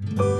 Mm-hmm.